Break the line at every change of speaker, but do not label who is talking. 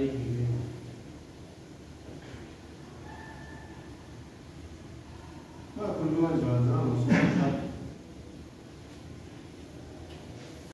那昆虫 juga.